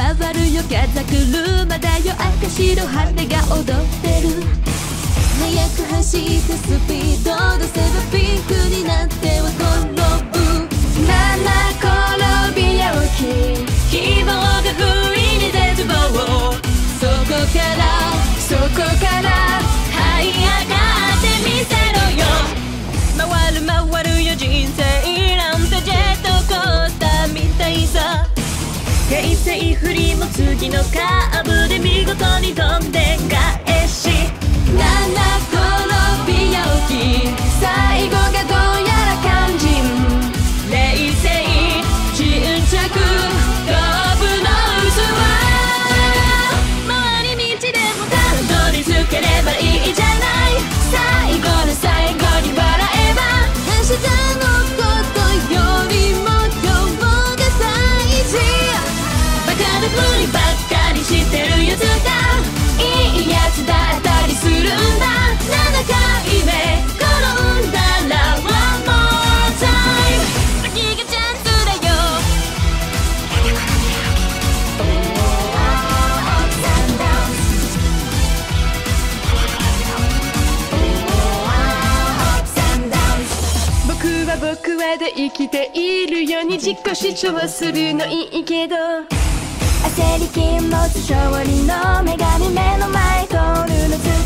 回るよ風車だよ。赤白羽が踊ってる。速く走ってスピード。セイフリーも次のカーブで見事に飛んで返し。7個和で生きているように自己主張するのいいけど。焦り禁物勝利の女神目の前通るの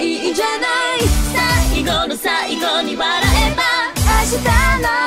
いいじゃない。最後の最後に笑えば明日の